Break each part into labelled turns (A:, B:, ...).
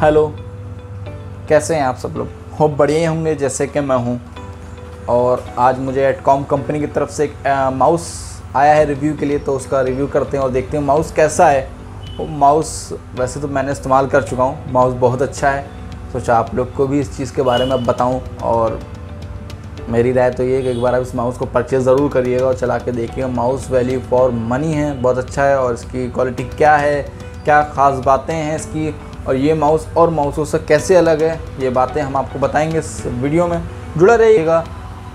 A: Hello. कैसे हैं आप सब लोग? होप बढ़िया होंगे, जैसे कि मैं हूँ। और आज मुझे एटकॉम कंपनी की तरफ़ से एक माउस आया है रिव्यू के लिए तो उसका रिव्यू करते हैं और देखते हैं माउस कैसा है। वो माउस वैसे तो मैंने इस्तेमाल कर चुका हूँ माउस बहुत अच्छा है। सोचा आप लोग को भी इस चीज़ के बारे में बताऊँ और मेरी राय तो ये है कि एक बार आप इस माउस को परचेज़ ज़रूर करिएगा और चला के देखिएगा। माउस वैल्यू फॉर मनी है, बहुत अच्छा है और इसकी क्वालिटी क्या है, क्या ख़ास बातें हैं इसकी। और ये माउस और माउसों से कैसे अलग है, ये बातें हम आपको बताएँगे इस वीडियो में। जुड़ा रहिएगा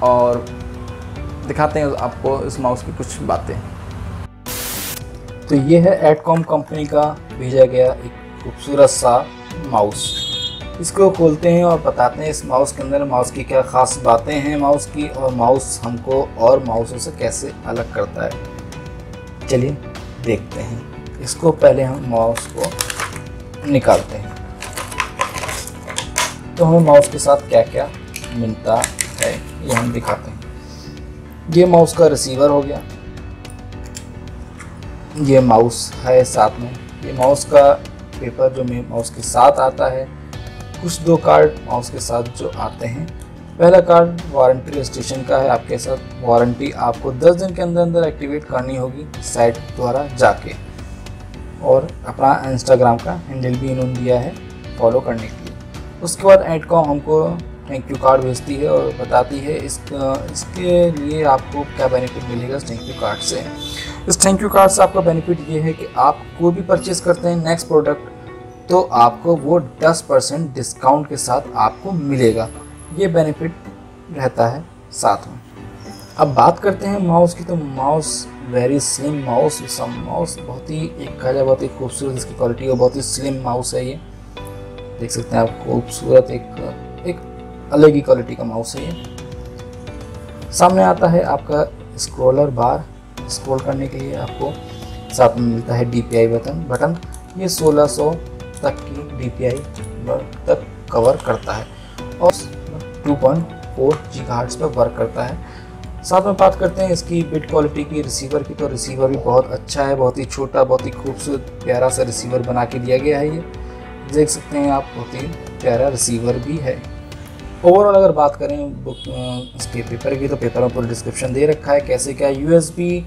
A: और दिखाते हैं आपको इस माउस की कुछ बातें। तो ये है एडकॉम कंपनी का भेजा गया एक खूबसूरत सा माउस। इसको खोलते हैं और बताते हैं इस माउस के अंदर माउस की क्या ख़ास बातें हैं माउस की और माउस हमको और माउसों से कैसे अलग करता है। चलिए देखते हैं। इसको पहले हम माउस को निकालते हैं। तो हमें माउस के साथ क्या क्या मिलता है, ये हम दिखाते हैं। ये माउस का रिसीवर हो गया। ये माउस है साथ में। ये माउस का पेपर जो में माउस के साथ आता है, कुछ दो कार्ड माउस के साथ जो आते हैं। पहला कार्ड वारंटी रजिस्ट्रेशन का है आपके साथ। वारंटी आपको 10 दिन के अंदर अंदर एक्टिवेट करनी होगी साइट द्वारा जाके। और अपना इंस्टाग्राम का हैंडल भी इन्होंने दिया है फॉलो करने के लिए। उसके बाद एडकॉम हमको थैंक यू कार्ड भेजती है और बताती है इस, इसके लिए आपको क्या बेनिफिट मिलेगा इस थैंक यू कार्ड से। इस थैंक यू कार्ड से आपका बेनिफिट ये है कि आप कोई भी परचेज करते हैं नेक्स्ट प्रोडक्ट तो आपको वो 10 परसेंट डिस्काउंट के साथ आपको मिलेगा। ये बेनिफिट रहता है साथ में। अब बात करते हैं माउस की तो mouse very slim mouse some mouse बहुत ही एक कहा जाए बहुत ही खूबसूरत, इसकी क्वालिटी और बहुत ही स्लिम माउस है ये। देख सकते हैं आप, खूबसूरत एक एक अलग ही क्वालिटी का माउस है ये। सामने आता है आपका स्क्रोलर बार स्क्रॉल करने के लिए आपको साथ में मिलता है डीपीआई बटन बटन ये 1600 तक की डी पी तक कवर करता है और 2.4 गीगाहर्ट्ज़ पर वर्क करता है। साथ में बात करते हैं इसकी बिट क्वालिटी की रिसीवर की। तो रिसीवर भी बहुत अच्छा है, बहुत ही छोटा, बहुत ही खूबसूरत, प्यारा सा रिसीवर बना के दिया गया है ये। देख सकते हैं आप, बहुत ही प्यारा रिसीवर भी है। ओवरऑल अगर बात करें बुक इसके पेपर की तो पेपर में पूरा डिस्क्रिप्शन दे रखा है, कैसे क्या U S B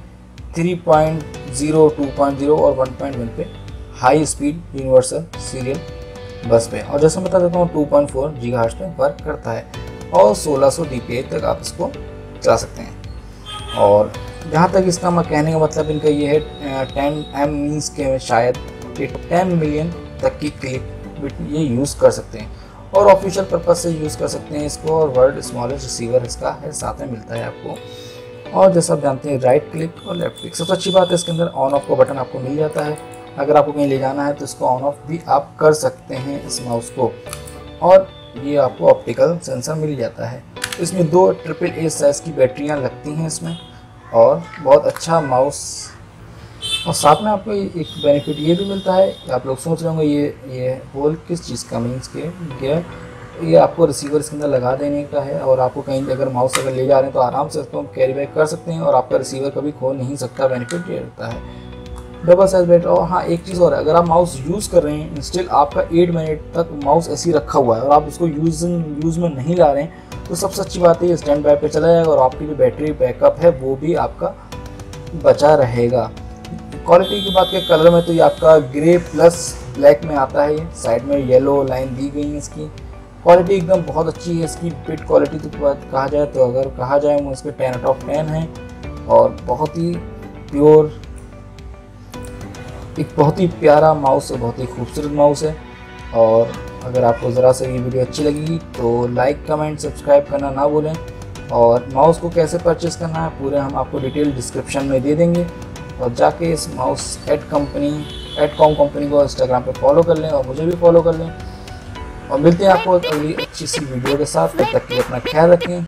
A: three point zero two point zero और वन पॉइंट वन पे high speed universal serial bus पे। और जैसे मैं बता देता हूँ टू पॉइंट फोर जी पे वर्क करता है। और सोलह सौ डी तक आप इसको चला सकते हैं। और जहाँ तक इसका मैं कहने का मतलब इनका ये है टेन एम मीन्स के शायद टेन मिलियन तक की क्लिक ये यूज़ कर सकते हैं। और ऑफिशियल पर्पज से यूज़ कर सकते हैं इसको और वर्ल्ड स्मॉलेस्ट रिसीवर इसका है साथ में मिलता है आपको। और जैसा आप जानते हैं राइट क्लिक और लेफ़्ट क्लिक सबसे अच्छी बात है, इसके अंदर ऑन ऑफ़ का बटन आपको मिल जाता है। अगर आपको कहीं ले जाना है तो इसको ऑन ऑफ़ भी आप कर सकते हैं इस माउस को। और ये आपको ऑप्टिकल सेंसर मिल जाता है। इसमें दो ट्रिपल ए साइज़ की बैटरियाँ लगती हैं इसमें, और बहुत अच्छा माउस और साथ में आपको एक बेनिफिट ये भी मिलता है, आप लोग सोच रहे होंगे ये ये होल किस चीज़ का मीन्स के, ये ये आपको रिसीवर इसके अंदर लगा देने का है, और आपको कहीं अगर माउस अगर ले जा रहे हैं तो आराम से इसको कैरी बैक कर सकते हैं, और आपका रिसीवर कभी खो नहीं सकता बेनिफिट ये रहता है। डबल साइज़ बैटरी, और हाँ एक चीज़ और है, अगर आप माउस यूज़ कर रहे हैं स्टिल आपका एट मिनट तक माउस ऐसे ही रखा हुआ है, और आप उसको यूज़ यूज़ में नहीं ला रहे हैं तो सबसे अच्छी बात है स्टैंड बाय पे चला जाएगा और आपकी जो बैटरी बैकअप है, वो भी आपका बचा रहेगा। क्वालिटी की बात करें कलर में तो ये आपका ग्रे प्लस ब्लैक में आता है। साइड में येलो लाइन दी गई है इसकी। क्वालिटी एकदम बहुत अच्छी है इसकी। बिट क्वालिटी तो कहा जाए तो अगर कहा जाए वो इसके टेन आउट ऑफ़ टेन है और बहुत ही प्योर एक बहुत ही प्यारा माउस है, बहुत ही खूबसूरत माउस है। और अगर आपको ज़रा सा ये वीडियो अच्छी लगी तो लाइक कमेंट सब्सक्राइब करना ना भूलें और माउस को कैसे परचेस करना है पूरे हम आपको डिटेल डिस्क्रिप्शन में दे देंगे और जाके इस mouse at company at com company को इंस्टाग्राम पे फॉलो कर लें और मुझे भी फॉलो कर लें और मिलते हैं आपको अगली अच्छी सी वीडियो के साथ तब तक के अपना ख्याल रखें